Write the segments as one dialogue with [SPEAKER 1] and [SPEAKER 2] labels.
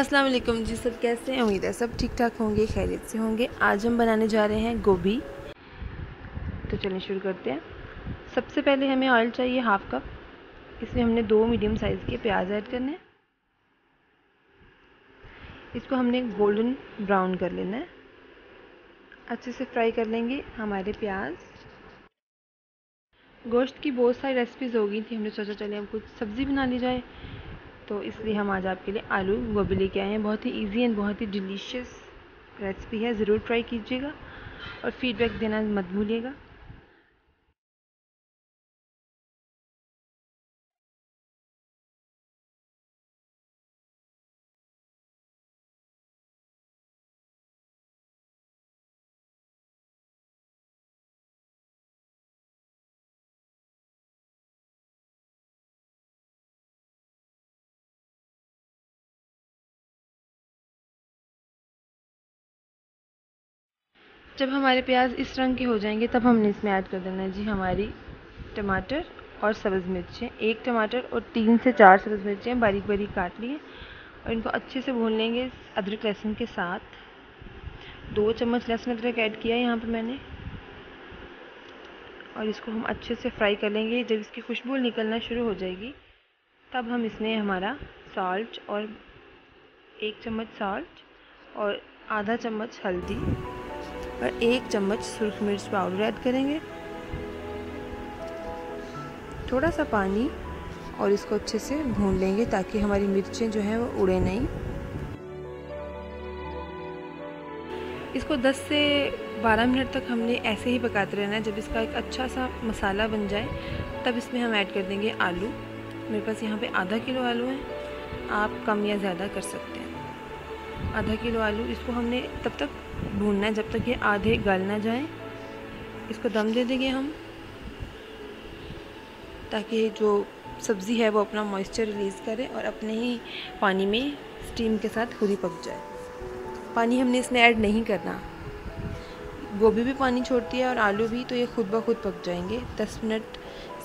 [SPEAKER 1] अस्सलाम वालेकुम जी, सब कैसे हैं? उम्मीद है सब ठीक ठाक होंगे, खैरियत से होंगे। आज हम बनाने जा रहे हैं गोभी। तो चलिए शुरू करते हैं। सबसे पहले हमें ऑयल चाहिए हाफ़ कप इसमें हमने दो मीडियम साइज़ के प्याज ऐड करने हैं। इसको हमने गोल्डन ब्राउन कर लेना है। अच्छे से फ्राई कर लेंगे हमारे प्याज। गोश्त की बहुत सारी रेसिपीज़ हो गई थी, हमने सोचा चले हम कुछ सब्ज़ी बना ली जाए। तो इसलिए हम आज आपके लिए आलू गोभी लेके आए हैं। बहुत ही इजी एंड बहुत ही डिलीशियस रेसिपी है। ज़रूर ट्राई कीजिएगा और फीडबैक देना मत भूलिएगा। जब हमारे प्याज इस रंग के हो जाएँगे, तब हमने इसमें ऐड कर देना है जी हमारी टमाटर और सब्ज़ मिर्चें। एक टमाटर और तीन से चार सब्ज़ मिर्चें बारीक बारीक काट लिए और इनको अच्छे से भून लेंगे अदरक लहसुन के साथ। दो चम्मच लहसुन अदरक ऐड किया है यहाँ पर मैंने। और इसको हम अच्छे से फ्राई कर लेंगे। जब इसकी खुशबू निकलना शुरू हो जाएगी, तब हम इसमें हमारा सॉल्ट और एक चम्मच सॉल्ट और आधा चम्मच हल्दी और एक चम्मच सुरख मिर्च पाउडर ऐड करेंगे। थोड़ा सा पानी और इसको अच्छे से भून लेंगे ताकि हमारी मिर्चें जो हैं वो उड़े नहीं। इसको 10 से 12 मिनट तक हमने ऐसे ही पकाते रहना है। जब इसका एक अच्छा सा मसाला बन जाए, तब इसमें हम ऐड कर देंगे आलू। मेरे पास यहाँ पे आधा किलो आलू हैं। आप कम या ज़्यादा कर सकते हैं। आधा किलो आलू, इसको हमने तब तक भूनना है जब तक ये आधे गल ना जाए। इसको दम दे देंगे हम, ताकि जो सब्ज़ी है वो अपना मॉइस्चर रिलीज़ करे और अपने ही पानी में स्टीम के साथ ही पक जाए। पानी हमने इसमें ऐड नहीं करना। गोभी भी पानी छोड़ती है और आलू भी तो ये खुद ब खुद पक जाएँगे। दस मिनट,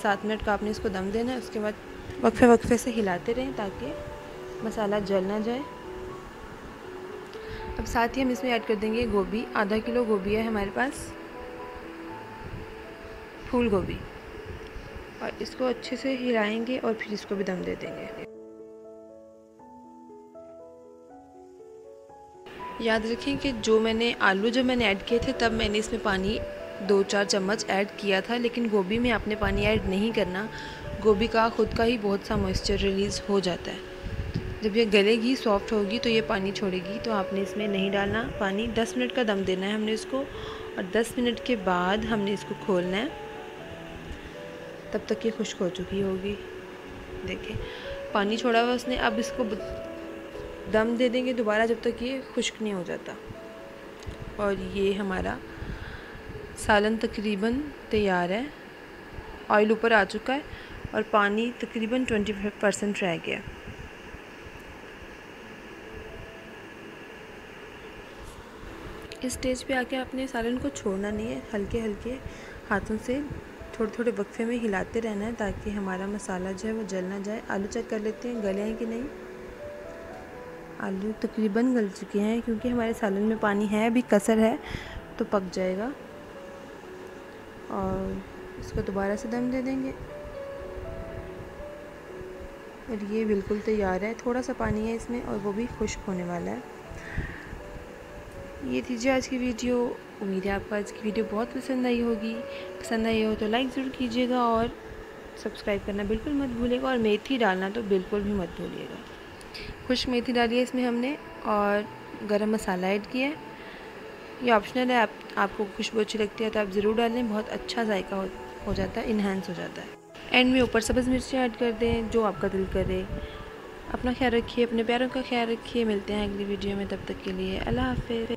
[SPEAKER 1] सात मिनट का आपने इसको दम देना है, उसके बाद वक्फे वक्फे से हिलाते रहें ताकि मसाला जल ना जाए। अब साथ ही हम इसमें ऐड कर देंगे गोभी। आधा किलो गोभी है हमारे पास। फूल गोभी। और इसको अच्छे से हिलाएँगे और फिर इसको भी दम दे देंगे। याद रखें कि जो मैंने आलू जब मैंने ऐड किए थे, तब मैंने इसमें पानी दो चार चम्मच ऐड किया था, लेकिन गोभी में आपने पानी ऐड नहीं करना। गोभी का खुद का ही बहुत सा मॉइस्चर रिलीज़ हो जाता है। जब ये गलेगी सॉफ्ट होगी तो ये पानी छोड़ेगी तो आपने इसमें नहीं डालना। पानी 10 मिनट का दम देना है हमने इसको और 10 मिनट के बाद हमने इसको खोलना है। तब तक ये खुश्क हो चुकी होगी। देखिए पानी छोड़ा हुआ उसने, अब इसको दम दे देंगे दोबारा जब तक ये खुश्क नहीं हो जाता। और ये हमारा सालन तकरीबन तैयार है। ऑयल ऊपर आ चुका है और पानी तकरीबन 25 परसेंट रह गया। स्टेज पे आके आपने सालन को छोड़ना नहीं है, हल्के हल्के हाथों से थोड़े थोड़े वक्फे में हिलाते रहना है ताकि हमारा मसाला जो है वो जल ना जाए। आलू चेक कर लेते हैं, गले हैं कि नहीं? आलू तकरीबन गल चुके हैं क्योंकि हमारे सालन में पानी है, अभी कसर है तो पक जाएगा। और इसको दोबारा से दम दे देंगे। और ये बिल्कुल तैयार है, थोड़ा सा पानी है इसमें और वो भी खुश्क होने वाला है। ये थी आज की वीडियो। उम्मीद है आपको आज की वीडियो बहुत पसंद आई होगी। पसंद आई हो तो लाइक ज़रूर कीजिएगा और सब्सक्राइब करना बिल्कुल मत भूलिएगा और मेथी डालना तो बिल्कुल भी मत भूलिएगा। खुश मेथी डाली है इसमें हमने और गरम मसाला ऐड किया है। ये ऑप्शनल है आप आपको खुशबू अच्छी लगती है तो आप ज़रूर डालें बहुत अच्छा जायका हो, हो जाता है इन्हांस हो जाता है। एंड में ऊपर सब्ज़ मिर्ची ऐड कर दें जो आपका दिल करे। अपना ख्याल रखिए अपने प्यारों का ख्याल रखिए। मिलते हैं अगली वीडियो में तब तक के लिए अल्लाह हाफिज़।